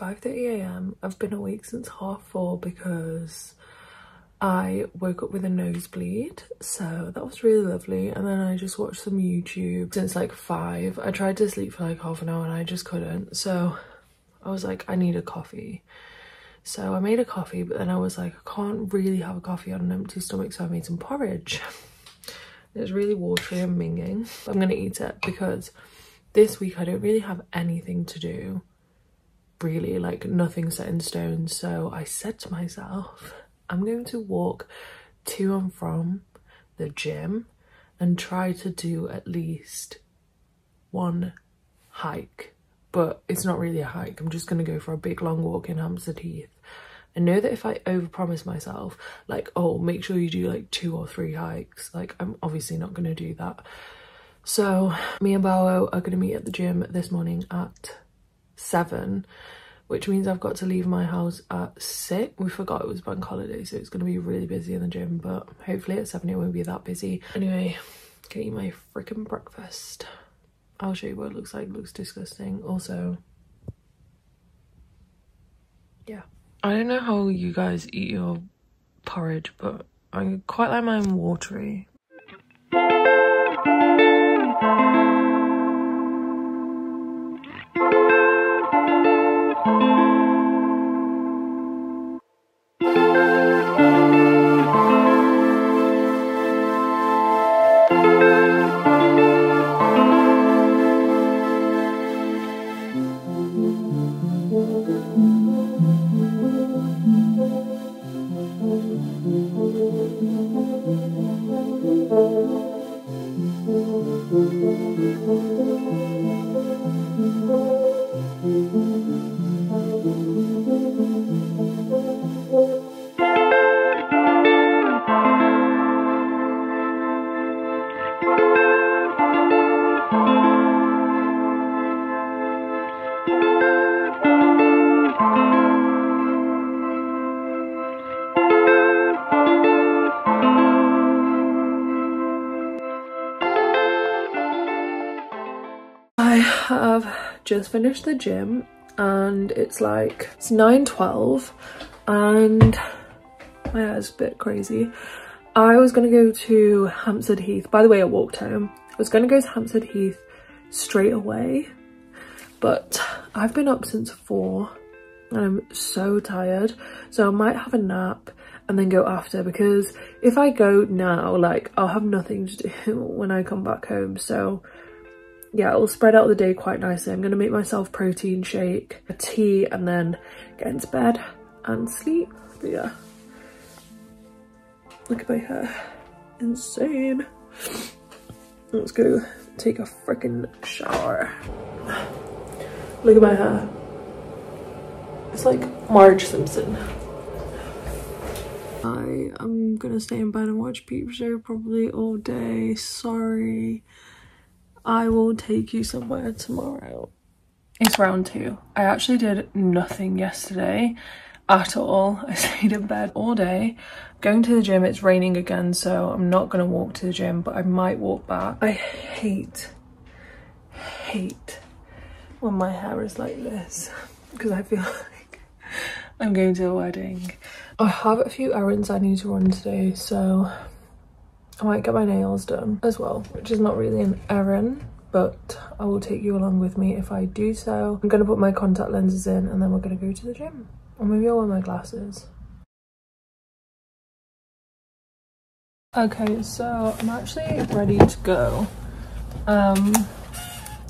Hey guys, it's 5.30am. I've been awake since half four because I woke up with a nosebleed. So that was really lovely. And then I just watched some YouTube since like five. I tried to sleep for like half an hour and I just couldn't. So I was like, I need a coffee. So I made a coffee, but then I was like, I can't really have a coffee on an empty stomach. So I made some porridge. It's really watery and minging. I'm gonna eat it because this week I don't really have anything to do really like nothing set in stone. So I said to myself I'm going to walk to and from the gym and try to do at least one hike. But it's not really a hike. I'm just gonna go for a big long walk in Hampstead Heath. I know that if I overpromise myself like oh make sure you do like two or three hikes like I'm obviously not gonna do that. So me and Bao are gonna meet at the gym this morning at seven which means I've got to leave my house at six. We forgot it was bank holiday, so it's going to be really busy in the gym, but hopefully at seven it won't be that busy. Anyway, eat my freaking breakfast. I'll show you what it looks like. It looks disgusting. Also, yeah. I don't know how you guys eat your porridge, but I quite like mine watery. Just finished the gym and it's like it's 9.12 and my hair is a bit crazy. I was gonna go to Hampstead Heath. By the way, I walked home. I was gonna go to Hampstead Heath straight away, but I've been up since four and I'm so tired. So I might have a nap and then go after because if I go now, like I'll have nothing to do when I come back home. So yeah, it'll spread out the day quite nicely. I'm going to make myself protein shake, a tea, and then get into bed and sleep. But yeah, look at my hair. Insane. Let's go take a freaking shower. Look at my hair. It's like Marge Simpson. I am gonna stay in bed and watch Peep Show probably all day. Sorry. I will take you somewhere tomorrow. It's round two. I actually did nothing yesterday at all. I stayed in bed all day. Going to the gym, it's raining again, so I'm not gonna walk to the gym, but I might walk back. I hate, hate when my hair is like this because I feel like I'm going to a wedding. I have a few errands I need to run today, so I might get my nails done as well, which is not really an errand, but I will take you along with me if I do so. I'm gonna put my contact lenses in and then we're gonna go to the gym. Or maybe I'll wear my glasses. Okay, so I'm actually ready to go. Um,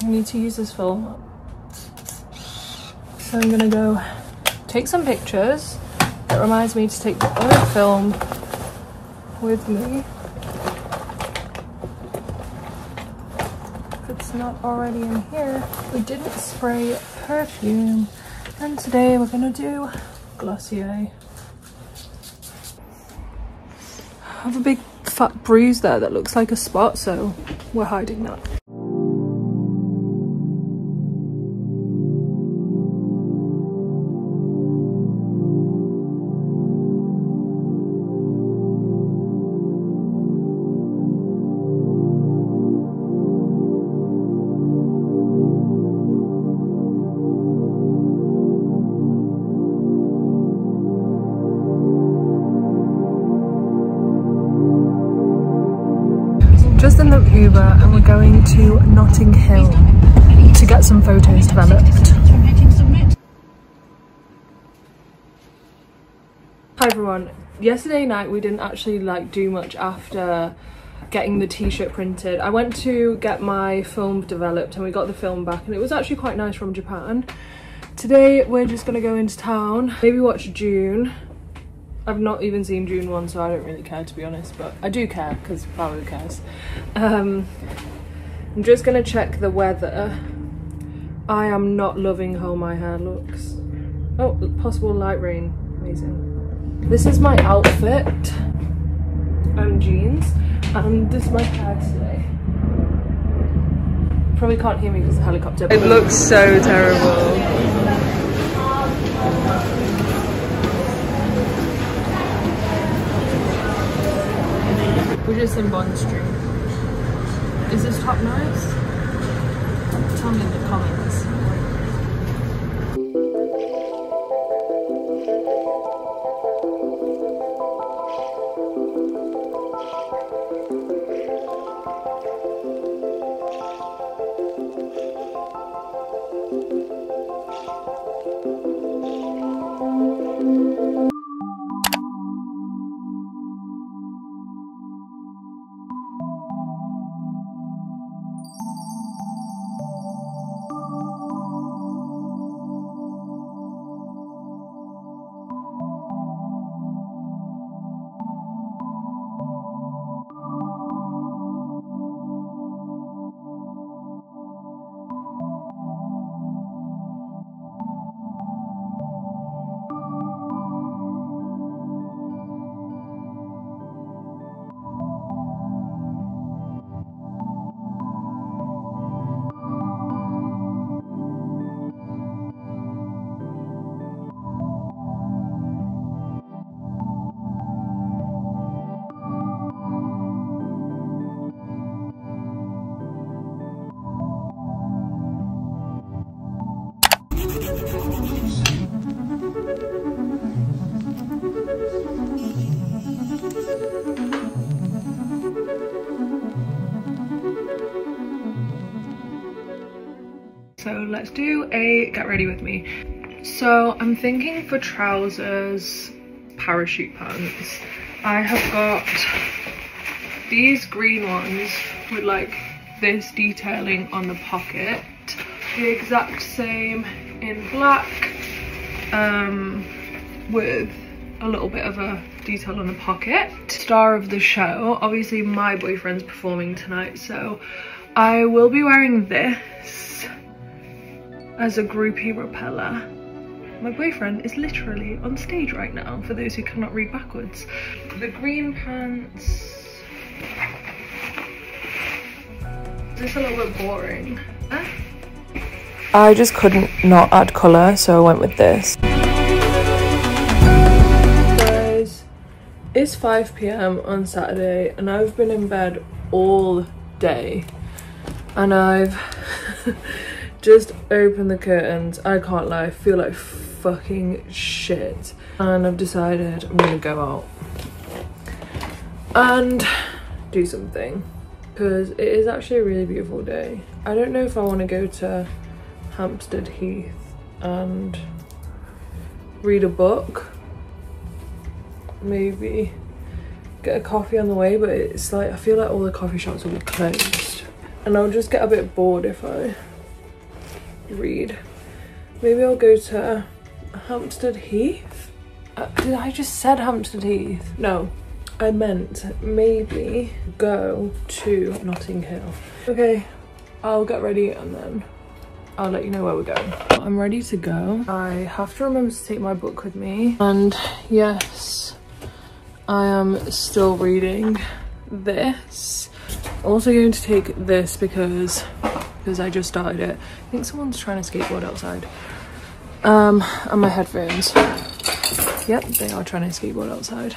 I need to use this film. So I'm gonna go take some pictures. It reminds me to take the other film with me. it's not already in here. We didn't spray perfume. And today we're gonna do Glossier. I have a big fat bruise there that looks like a spot, so we're hiding that. Uber and we're going to Notting Hill to get some photos developed. Hi everyone. Yesterday night we didn't actually like do much after getting the t-shirt printed. I went to get my film developed and we got the film back and it was actually quite nice from Japan. Today we're just gonna go into town, maybe watch Dune. I've not even seen Dune 1 so I don't really care to be honest but I do care because who cares. Um, I'm just gonna check the weather. I am not loving how my hair looks. Oh, possible light rain, amazing. This is my outfit and jeans and this is my hair today. Probably can't hear me because the helicopter. It looks so terrible. We're just in Bond Street. Is this top nice? Tell me in the comments. So let's do a get ready with me. So I'm thinking for trousers, parachute pants. I have got these green ones with like this detailing on the pocket. The exact same in black um, with a little bit of a detail on the pocket. Star of the show, obviously my boyfriend's performing tonight so I will be wearing this as a groupie repeller. My boyfriend is literally on stage right now, for those who cannot read backwards. The green pants... Is a little bit boring? Eh? I just couldn't not add colour, so I went with this. Guys, it's 5pm on Saturday and I've been in bed all day and I've just open the curtains. I can't lie i feel like fucking shit. And i've decided i'm gonna go out and do something. Because it is actually a really beautiful day. I don't know if i want to go to hampstead heath and read a book. Maybe get a coffee on the way but it's like i feel like all the coffee shops will be closed. And i'll just get a bit bored if i read. Maybe I'll go to Hampstead Heath. Uh, did I just said Hampstead Heath? No, I meant maybe go to Notting Hill. Okay, I'll get ready and then I'll let you know where we're going. I'm ready to go. I have to remember to take my book with me. And yes, I am still reading this. I'm also going to take this because because I just started it. I think someone's trying to skateboard outside. Um, and my headphones. Yep, they are trying to skateboard outside.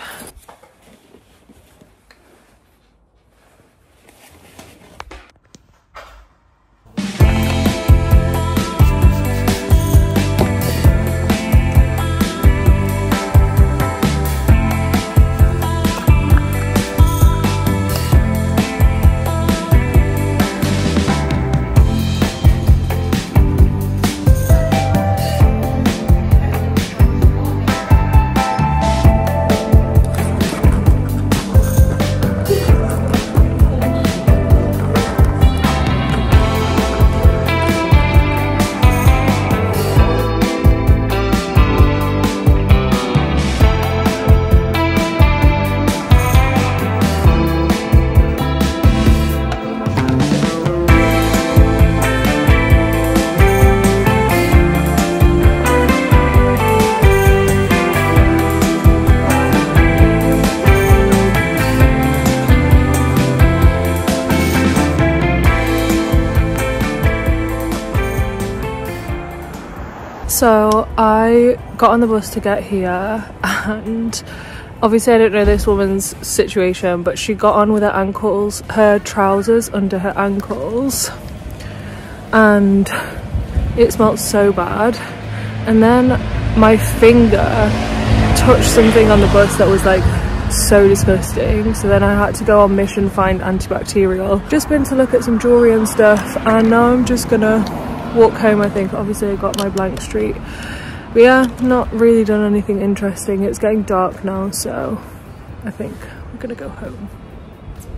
So I got on the bus to get here and obviously I don't know this woman's situation but she got on with her ankles, her trousers under her ankles and it smelled so bad and then my finger touched something on the bus that was like so disgusting so then I had to go on mission find antibacterial. Just been to look at some jewellery and stuff and now I'm just gonna walk home I think. Obviously I got my blank street. But yeah not really done anything interesting. It's getting dark now so I think I'm gonna go home.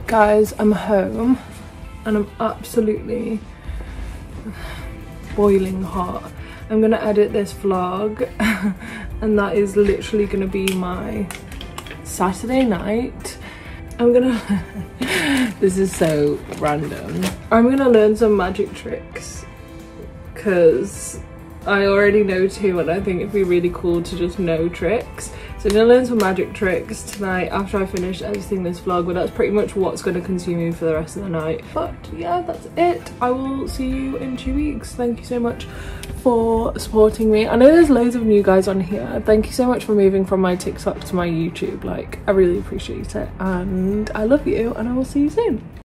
Guys I'm home and I'm absolutely boiling hot. I'm gonna edit this vlog and that is literally gonna be my Saturday night. I'm gonna this is so random. I'm gonna learn some magic tricks because I already know two and I think it'd be really cool to just know tricks. So I'm gonna learn some magic tricks tonight after I finish editing this vlog, but that's pretty much what's gonna consume me for the rest of the night. But yeah, that's it. I will see you in two weeks. Thank you so much for supporting me. I know there's loads of new guys on here. Thank you so much for moving from my TikTok to my YouTube. Like, I really appreciate it. And I love you and I will see you soon.